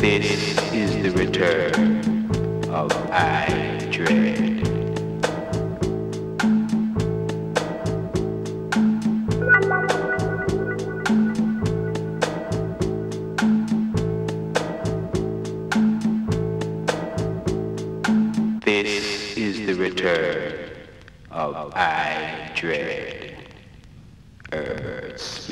This is the return of I Dread. This is the return of I Dread. Earth.